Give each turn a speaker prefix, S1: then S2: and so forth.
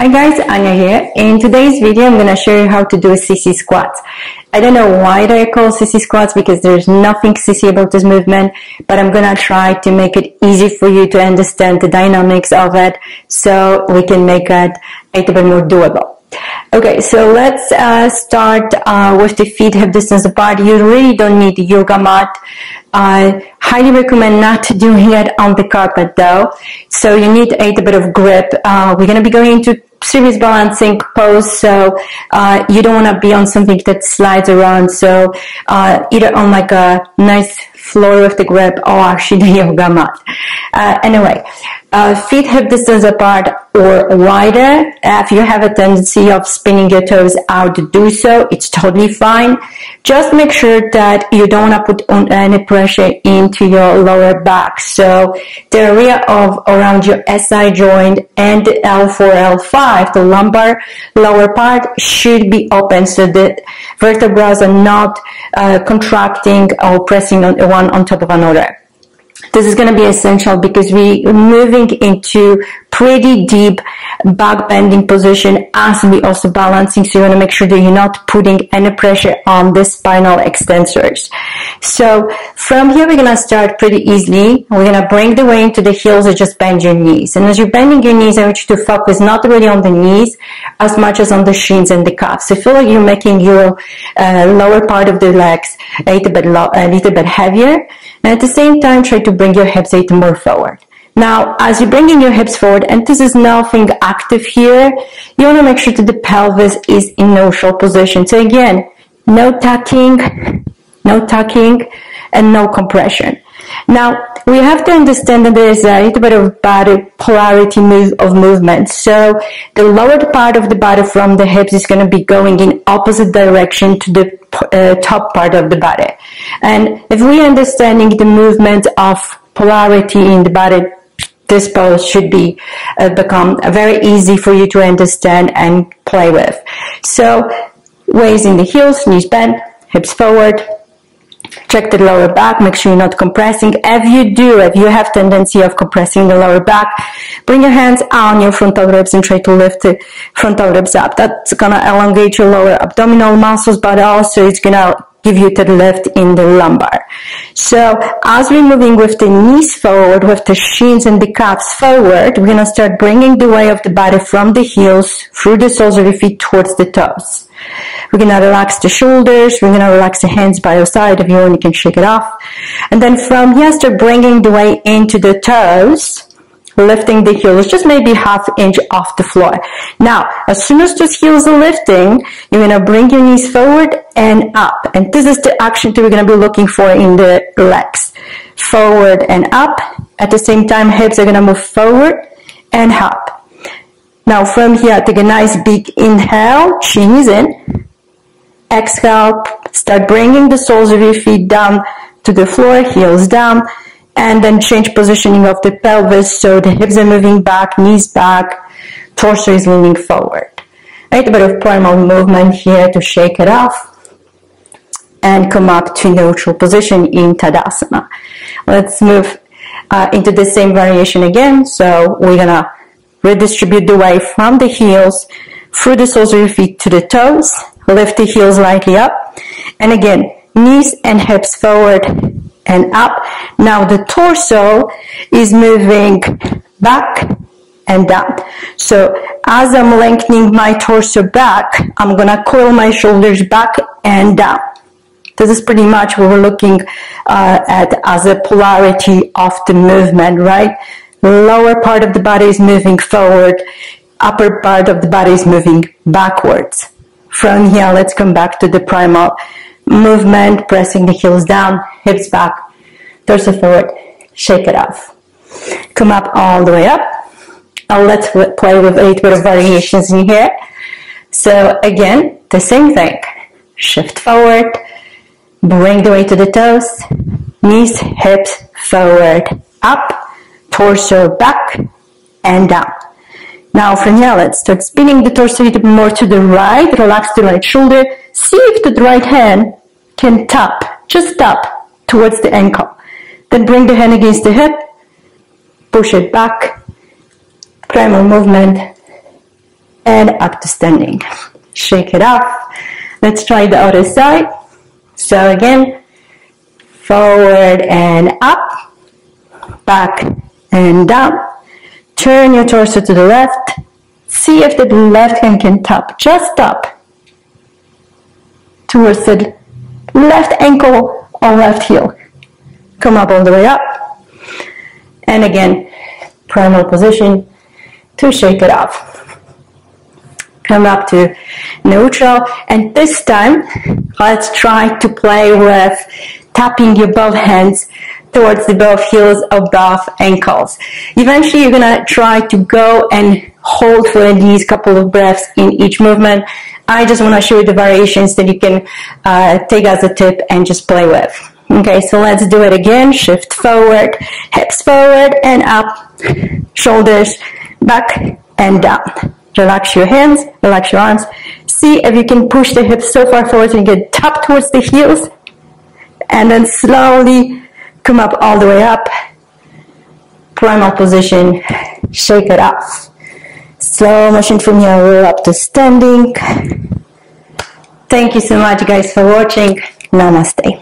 S1: Hi guys, Ania here. In today's video, I'm going to show you how to do sissy squats. I don't know why they're called sissy squats because there's nothing sissy about this movement, but I'm going to try to make it easy for you to understand the dynamics of it so we can make it a little bit more doable. Okay, so let's uh, start uh, with the feet hip distance apart. You really don't need the yoga mat. I highly recommend not doing it on the carpet though. So you need a little bit of grip. Uh, we're going to be going into series balancing pose. So uh, you don't want to be on something that slides around. So uh, either on like a nice floor with the grip or actually the yoga mat. Uh, anyway, uh, feet hip distance apart or wider. If you have a tendency of spinning your toes out to do so, it's totally fine. Just make sure that you don't put on any pressure into your lower back. So the area of around your SI joint and L4, L5, the lumbar lower part should be open so that vertebrae are not uh, contracting or pressing on one on top of another. This is going to be essential because we're moving into pretty deep back bending position as we also balancing. So you want to make sure that you're not putting any pressure on the spinal extensors. So from here, we're going to start pretty easily. We're going to bring the weight into the heels and just bend your knees. And as you're bending your knees, I want you to focus not really on the knees as much as on the shins and the calves. So feel like you're making your uh, lower part of the legs a little bit, lo- a little bit heavier. And at the same time, try to bring your hips a little more forward. Now, as you're bringing your hips forward, and this is nothing active here, you want to make sure that the pelvis is in neutral position. So again, no tucking, no tucking, and no compression. Now, we have to understand that there is a little bit of body polarity move of movement. So the lower part of the body from the hips is going to be going in opposite direction to the uh, top part of the body. And if we're understanding the movement of polarity in the body, this pose should be uh, become very easy for you to understand and play with. So raising the heels, knees bent, hips forward, check the lower back, make sure you're not compressing. If you do, if you have tendency of compressing the lower back, bring your hands on your frontal ribs and try to lift the frontal ribs up. That's gonna elongate your lower abdominal muscles, but also it's gonna give you the lift in the lumbar. So as we're moving with the knees forward, with the shins and the calves forward, we're gonna start bringing the weight of the body from the heels through the soles of the feet towards the toes. We're gonna relax the shoulders. We're gonna relax the hands by your side. If you want, you can shake it off. And then from here, start bringing the weight into the toes lifting the heels just maybe half inch off the floor. Now, as soon as those heels are lifting, you're going to bring your knees forward and up. And this is the action that we're going to be looking for in the legs. Forward and up. At the same time, hips are going to move forward and up. Now from here, take a nice big inhale, chin is in. Exhale, start bringing the soles of your feet down to the floor, heels down and then change positioning of the pelvis so the hips are moving back, knees back, torso is leaning forward. Right, a bit of primal movement here to shake it off and come up to neutral position in Tadasana. Let's move uh, into the same variation again. So we're gonna redistribute the weight from the heels through the soles of your feet to the toes. Lift the heels lightly up. And again, knees and hips forward and up. Now the torso is moving back and down. So as I'm lengthening my torso back, I'm gonna coil my shoulders back and down. This is pretty much what we're looking uh, at as a polarity of the movement, right? Lower part of the body is moving forward, upper part of the body is moving backwards. From here, let's come back to the primal movement, pressing the heels down, hips back, torso forward, shake it off. Come up all the way up. Now let's play with a little bit of variations in here. So again, the same thing. Shift forward, bring the weight to the toes, knees, hips, forward, up, torso back, and down. Now from here, let's start spinning the torso a little bit more to the right, relax the right shoulder, see if the right hand can tap, just tap towards the ankle. Then bring the hand against the hip, push it back, primal movement, and up to standing. Shake it off. Let's try the other side. So again, forward and up, back and down. Turn your torso to the left. See if the left hand can tap, just up towards the left ankle or left heel. Come up all the way up. And again, primal position to shake it off come up to neutral. And this time, let's try to play with tapping your both hands towards the both heels of both ankles. Eventually, you're gonna try to go and hold for these couple of breaths in each movement. I just wanna show you the variations that you can uh, take as a tip and just play with. Okay, so let's do it again. Shift forward, hips forward and up, shoulders back and down. Relax your hands, relax your arms. See if you can push the hips so far forward and get tap towards the heels. And then slowly come up all the way up. Primal position. Shake it off. Slow motion from your roll up to standing. Thank you so much guys for watching. Namaste.